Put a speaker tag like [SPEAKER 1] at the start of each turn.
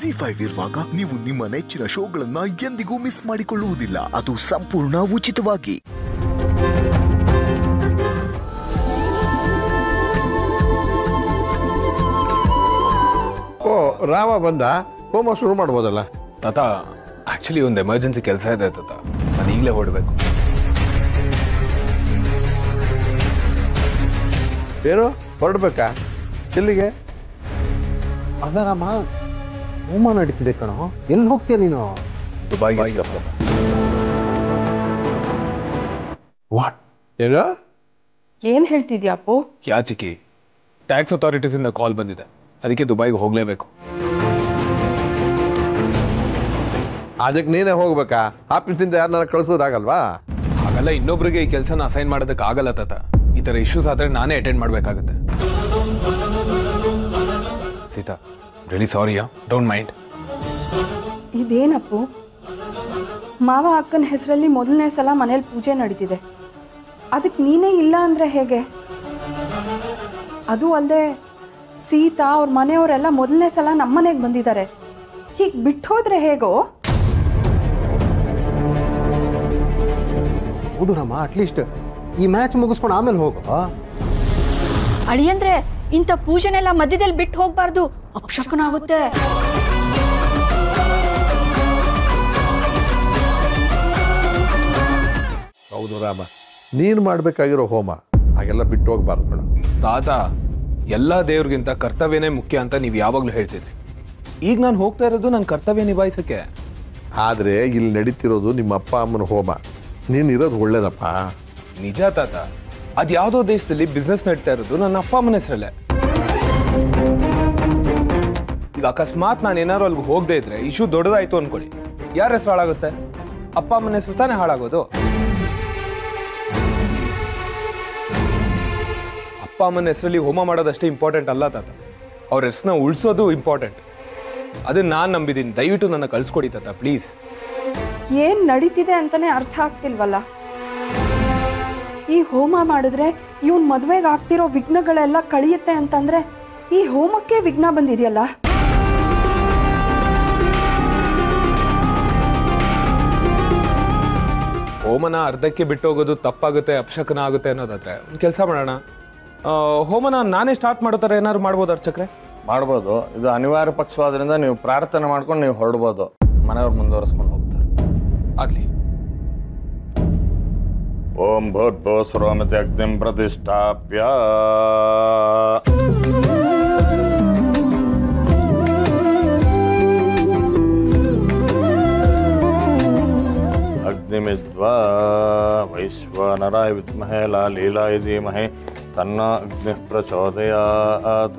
[SPEAKER 1] G five ಇರುವಾಗ ನೀವು ನಿಮ್ಮ ನೆಚ್ಚಿನ ಶೋಗಳನ್ನ ಎಂದಿಗೂ ಮಿಸ್ ಮಾಡಿಕೊಳ್ಳುವುದಿಲ್ಲ. ಅದು ಸಂಪೂರ್ಣ ಉಚಿತವಾಗಿ.
[SPEAKER 2] ಓ ರಾಮ ಬಂದ? ಹೋಮ ಶುರು ಮಾಡ್ಬೋದಲ್ಲ?
[SPEAKER 3] ತಾತ ಆಕ್ಚುಲಿ ಒಂದು ಎಮರ್ಜೆನ್ಸಿ ಕೆಲಸ ಇದೆ ತಾತ. ನಾನು ಈಗಲೇ ಹೊರಡಬೇಕು.
[SPEAKER 2] ಏನು? ಹೊರಡ್ಬೇಕಾ? ಎಲ್ಲಿಗೆ?
[SPEAKER 4] ಅದ ರಾಮ ಹೋಮ ನಡೀತಿದೆ ಕಣೋ. ಎಲ್ಲಿ ಹೋಗ್ತೀಯ ನೀನು?
[SPEAKER 3] ದುಬೈಗೆ ವಾಟ್
[SPEAKER 2] ಏನು?
[SPEAKER 5] ಏನ್ ಹೇಳ್ತಿದ್ಯಾ ಅಪ್ಪು?
[SPEAKER 3] ಯಾ ಚಿಕ್ಕಿ ಟ್ಯಾಕ್ಸ್ ಅಥಾರಿಟೀಸ್ ಇಂದ ಕಾಲ್ ಬಂದಿದೆ. ಅದಕ್ಕೆ ದುಬೈಗೆ ಹೋಗ್ಲೇಬೇಕು.
[SPEAKER 2] ಅದಕ್ಕೆ ನೀನೇ ಹೋಗ್ಬೇಕಾ? ಆಫೀಸಿಂದ ಯಾರನ್ನ ಕಳ್ಸೋದಾಗಲ್ವಾ?
[SPEAKER 3] ಹಾಗೆಲ್ಲ ಇನ್ನೊಬ್ರಿಗೆ ಈ ಕೆಲಸನ ಅಸೈನ್ ಮಾಡೋದಕ್ಕೆ ಆಗಲ್ಲ ತಾತ. ಈ ಥರ ಇಶ್ಯೂಸ್ ಆದ್ರೆ ನಾನೇ ಅಟೆಂಡ್ ಮಾಡಬೇಕಾಗುತ್ತೆ. ಸೀತಾ ರಿಲಿ ಸಾರಿಯಾ ಡೋಂಟ್ ಮೈಂಡ್
[SPEAKER 5] ಇದೇನಪ್ಪು? ಮಾವ ಅಕ್ಕನ ಹೆಸರಲ್ಲಿ ಮೊದಲನೇ ಸಲ ಮನೇಲಿ ಪೂಜೆ ನಡೀತಿದೆ. ಅದಕ್ಕೆ ನೀನೇ ಇಲ್ಲ ಅಂದ್ರೆ ಹೇಗೆ? ಅದು ಅಲ್ಲದೆ ಸೀತಾ ಅವ್ರ ಮನೆಯವರೆಲ್ಲ ಮೊದಲನೇ ಸಲ ನಮ್ಮ ಮನೆಗೆ ಬಂದಿದ್ದಾರೆ ಹೀಗೆ ಬಿಟ್ಟು ಹೋದ್ರೆ ಹೇಗೋ?
[SPEAKER 4] ಹೌದು ನಮ್ಮ ಅಟ್ಲೀಸ್ಟ್ ಈ ಮ್ಯಾಚ್ ಮುಗಿಸ್ಕೊಂಡು ಆಮೇಲೆ ಹೋಗು
[SPEAKER 6] ಅಳಿಯಂದ್ರೆ ಇಂಥ ಪೂಜೆನೆಲ್ಲ ಮಧ್ಯದಲ್ಲಿ ಬಿಟ್ಟು ಹೋಗ್ಬಾರ್ದು ಅಪಶಕನ ಆಗುತ್ತೆ
[SPEAKER 2] ಹೌದು ರಾಮ ನೀನು ಮಾಡ್ಬೇಕಾಗಿರೋ ಹೋಮ ಹಾಗೆಲ್ಲ ಬಿಟ್ಟು ಹೋಗ್ಬಾರ್ದು ಮೇಡಮ್
[SPEAKER 3] ತಾತ ಎಲ್ಲ ದೇವ್ರಿಗಿಂತ ಕರ್ತವ್ಯನೇ ಮುಖ್ಯ ಅಂತ ನೀವು ಯಾವಾಗಲೂ ಹೇಳ್ತಿದ್ರಿ. ಈಗ ನಾನು ಹೋಗ್ತಾ ಇರೋದು ನನ್ನ ಕರ್ತವ್ಯ ನಿಭಾಯಿಸಕ್ಕೆ.
[SPEAKER 2] ಆದರೆ ಇಲ್ಲಿ ನಡೀತಿರೋದು ನಿಮ್ಮ ಅಪ್ಪ ಅಮ್ಮನ ಹೋಮ. ನೀನು ಇರೋದು ಒಳ್ಳೇದಪ್ಪ.
[SPEAKER 3] ನಿಜ ತಾತ ಅದ್ ಯಾವ್ದೋ ದೇಶದಲ್ಲಿ ಬಿಸ್ನೆಸ್ ನಡೀತಾ ಇರೋದು ನನ್ನ ಅಪ್ಪ ಅಮ್ಮನ ಹೆಸರಲ್ಲೇ. ಈಗ ಅಕಸ್ಮಾತ್ ನಾನು ಏನಾದ್ರು ಅಲ್ಲಿಗೆ ಹೋಗದೆ ಇದ್ರೆ ಇಶ್ಯೂ ದೊಡ್ಡದಾಯ್ತು ಅನ್ಕೊಳ್ಳಿ. ಯಾರ ಹೆಸರು ಹಾಳಾಗುತ್ತೆ? ಅಪ್ಪ ಅಮ್ಮನ ಹೆಸರು ತಾನೇ ಹಾಳಾಗೋದು? ಅಪ್ಪ ಅಮ್ಮನ ಹೆಸರಲ್ಲಿ ಹೋಮ ಮಾಡೋದಷ್ಟೇ ಇಂಪಾರ್ಟೆಂಟ್ ಅಲ್ಲ ತಾತ. ಅವ್ರ ಹೆಸರನ್ನ ಉಳಿಸೋದು ಇಂಪಾರ್ಟೆಂಟ್ ಅದನ್ನ ನಾನು ನಂಬಿದ್ದೀನಿ ದಯವಿಟ್ಟು ನನ್ನ ಕಳ್ಸ್ಕೊಡಿ ತಾತ ಪ್ಲೀಸ್
[SPEAKER 5] ಏನ್ ನಡೀತಿದೆ ಅಂತಾನೆ ಅರ್ಥ ಆಗ್ತಿಲ್ವಲ್ಲ? ಈ ಹೋಮ ಮಾಡಿದ್ರೆ ಇವನ್ ಮದ್ವೆಗೆ ಆಗ್ತಿರೋ ವಿಘ್ನಗಳೆಲ್ಲ ಕಳಿಯುತ್ತೆ ಅಂತಂದ್ರೆ ಈ ಹೋಮಕ್ಕೆ ವಿಘ್ನ ಬಂದಿದೆಯಲ್ಲ?
[SPEAKER 3] ಹೋಮನ ಅರ್ಧಕ್ಕೆ ಬಿಟ್ಟು ಹೋಗೋದು ತಪ್ಪಾಗುತ್ತೆ ಅಪಶಕನ ಆಗುತ್ತೆ ಅನ್ನೋದಾದ್ರೆ ಒಂದು ಕೆಲಸ ಮಾಡೋಣ. ಹೋಮನ ನಾನೇ ಸ್ಟಾರ್ಟ್ ಮಾಡೋ ಥರ ಏನಾದ್ರು ಮಾಡ್ಬೋದು ಅರ್ಚಕ್ರೆ?
[SPEAKER 7] ಮಾಡ್ಬೋದು. ಇದು ಅನಿವಾರ್ಯ ಪಕ್ಷವಾದ್ರಿಂದ ನೀವು ಪ್ರಾರ್ಥನೆ ಮಾಡ್ಕೊಂಡು ನೀವು ಹೊರಡ್ಬೋದು. ಮನೆಯವ್ರು ಮುಂದುವರಿಸ್ಕೊಂಡು ಹೋಗ್ತಾರೆ.
[SPEAKER 3] ಆಗ್ಲಿ.
[SPEAKER 7] ಓಂ ಭೂರ್ಭೋ ಸ್ವರೋಮತಿ ಅಗ್ನಿಂ ಪ್ರತಿಷ್ಠಾಪ್ಯ. अग्निमिद्वा वैश्वानराय विद्महे लालीलाय धीमहे तन्ना अग्निः प्रचोदयात्